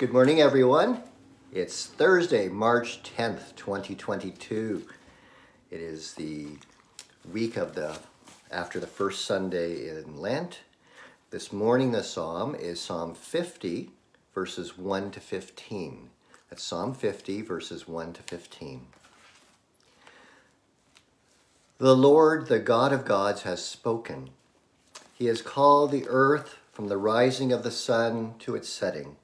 Good morning, everyone. It's Thursday, March 10th, 2022. It is the week of the after the first Sunday in Lent. This morning, the psalm is Psalm 50, verses 1 to 15. That's Psalm 50, verses 1 to 15. The Lord, the God of gods, has spoken. He has called the earth from the rising of the sun to its setting.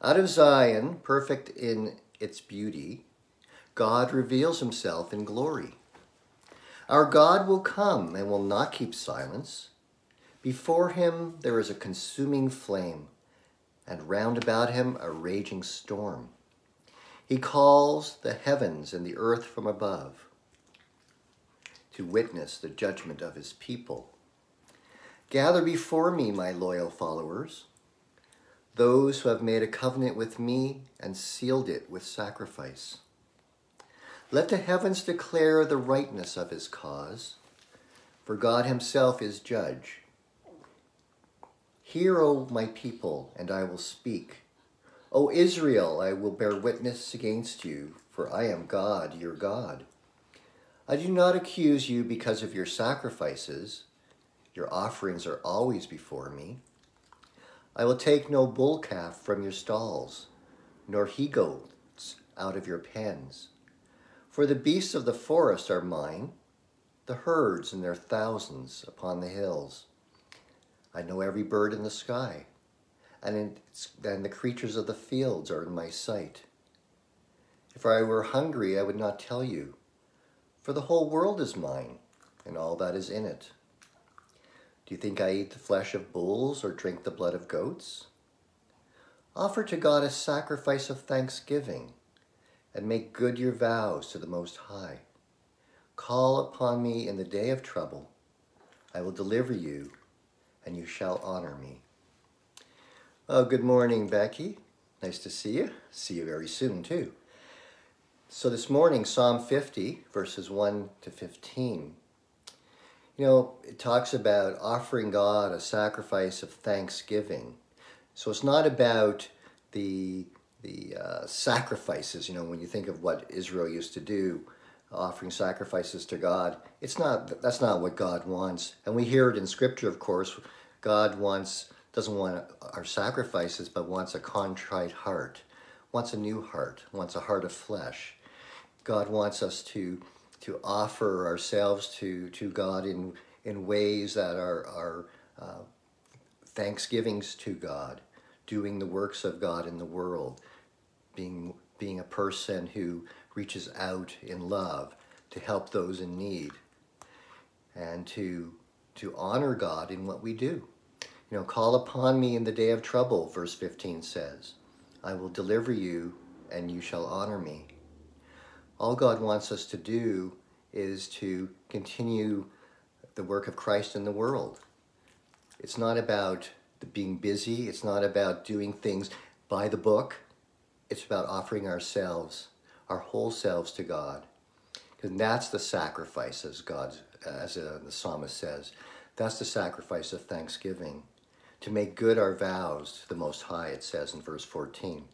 Out of Zion, perfect in its beauty, God reveals himself in glory. Our God will come and will not keep silence. Before him there is a consuming flame, and round about him a raging storm. He calls the heavens and the earth from above to witness the judgment of his people. Gather before me, my loyal followers those who have made a covenant with me and sealed it with sacrifice. Let the heavens declare the rightness of his cause, for God himself is judge. Hear, O my people, and I will speak. O Israel, I will bear witness against you, for I am God, your God. I do not accuse you because of your sacrifices. Your offerings are always before me. I will take no bull calf from your stalls, nor he goats out of your pens. For the beasts of the forest are mine, the herds in their thousands upon the hills. I know every bird in the sky, and, and the creatures of the fields are in my sight. If I were hungry, I would not tell you, for the whole world is mine, and all that is in it. Do you think I eat the flesh of bulls or drink the blood of goats? Offer to God a sacrifice of thanksgiving and make good your vows to the Most High. Call upon me in the day of trouble. I will deliver you, and you shall honor me. Oh, good morning, Becky. Nice to see you. See you very soon, too. So this morning, Psalm 50, verses 1 to 15. You know, it talks about offering God a sacrifice of thanksgiving. So it's not about the the uh, sacrifices. You know, when you think of what Israel used to do, offering sacrifices to God, it's not. That's not what God wants. And we hear it in Scripture, of course. God wants doesn't want our sacrifices, but wants a contrite heart, wants a new heart, wants a heart of flesh. God wants us to to offer ourselves to, to God in, in ways that are, are uh, thanksgivings to God, doing the works of God in the world, being, being a person who reaches out in love to help those in need, and to, to honor God in what we do. You know, call upon me in the day of trouble, verse 15 says. I will deliver you, and you shall honor me. All God wants us to do is to continue the work of Christ in the world. It's not about being busy, it's not about doing things by the book. It's about offering ourselves, our whole selves to God. Because that's the sacrifice, as God, as uh, the psalmist says. That's the sacrifice of thanksgiving. To make good our vows to the Most High, it says in verse 14.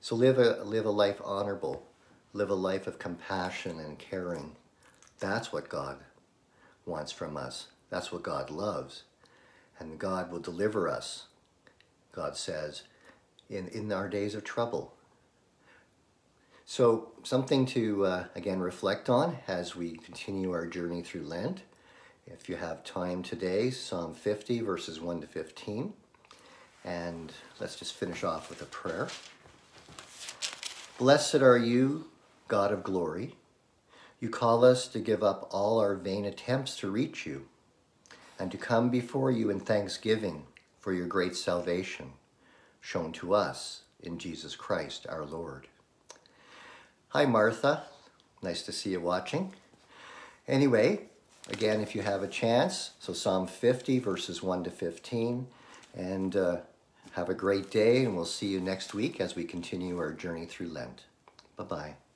So live a, live a life honorable, live a life of compassion and caring. That's what God wants from us. That's what God loves. And God will deliver us, God says, in, in our days of trouble. So, something to, uh, again, reflect on as we continue our journey through Lent. If you have time today, Psalm 50, verses 1 to 15. And let's just finish off with a prayer. Blessed are you, God of glory. You call us to give up all our vain attempts to reach you and to come before you in thanksgiving for your great salvation shown to us in Jesus Christ our Lord. Hi, Martha. Nice to see you watching. Anyway, again, if you have a chance, so Psalm 50, verses 1 to 15, and uh, have a great day, and we'll see you next week as we continue our journey through Lent. Bye-bye.